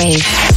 Wave.